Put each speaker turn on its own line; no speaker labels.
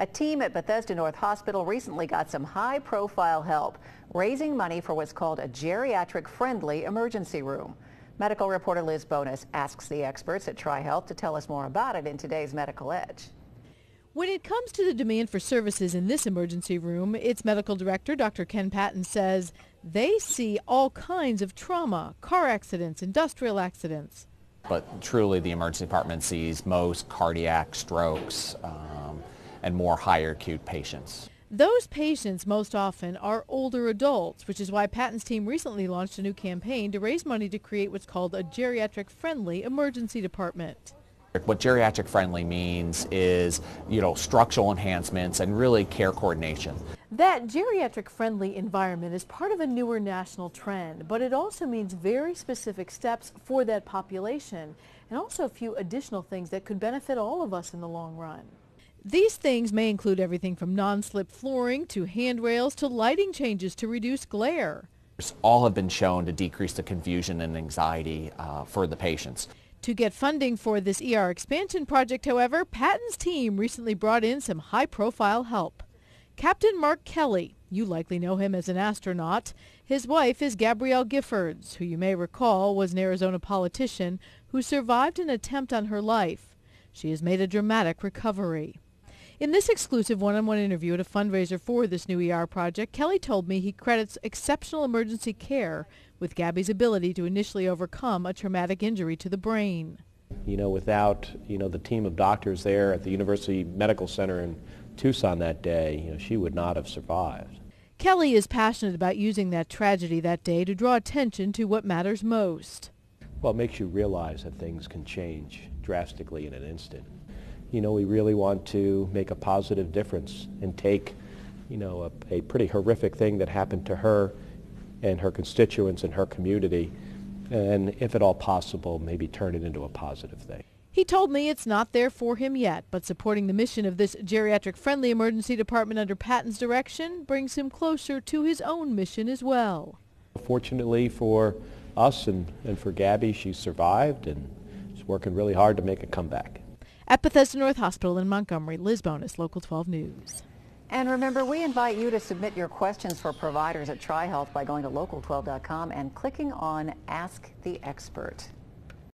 A team at Bethesda North Hospital recently got some high-profile help, raising money for what's called a geriatric-friendly emergency room. Medical reporter Liz Bonis asks the experts at TriHealth to tell us more about it in today's Medical Edge.
When it comes to the demand for services in this emergency room, its medical director, Dr. Ken Patton, says they see all kinds of trauma, car accidents, industrial accidents.
But truly the emergency department sees most cardiac strokes um, and more higher acute patients.
Those patients most often are older adults, which is why Patton's team recently launched a new campaign to raise money to create what's called a geriatric-friendly emergency department.
What geriatric friendly means is, you know, structural enhancements and really care coordination.
That geriatric friendly environment is part of a newer national trend, but it also means very specific steps for that population and also a few additional things that could benefit all of us in the long run. These things may include everything from non-slip flooring to handrails to lighting changes to reduce glare.
All have been shown to decrease the confusion and anxiety uh, for the patients.
To get funding for this ER expansion project, however, Patton's team recently brought in some high-profile help. Captain Mark Kelly, you likely know him as an astronaut. His wife is Gabrielle Giffords, who you may recall was an Arizona politician who survived an attempt on her life. She has made a dramatic recovery. In this exclusive one-on-one interview at a fundraiser for this new ER project, Kelly told me he credits exceptional emergency care with Gabby's ability to initially overcome a traumatic injury to the brain.
You know, without, you know, the team of doctors there at the University Medical Center in Tucson that day, you know, she would not have survived.
Kelly is passionate about using that tragedy that day to draw attention to what matters most.
Well, it makes you realize that things can change drastically in an instant you know, we really want to make a positive difference and take, you know, a, a pretty horrific thing that happened to her and her constituents and her community, and if at all possible, maybe turn it into a positive thing.
He told me it's not there for him yet, but supporting the mission of this geriatric-friendly emergency department under Patton's direction brings him closer to his own mission as well.
Fortunately for us and, and for Gabby, she survived and is working really hard to make a comeback.
At Bethesda North Hospital in Montgomery, Liz Bonis, Local 12 News.
And remember, we invite you to submit your questions for providers at TriHealth by going to local12.com and clicking on Ask the Expert.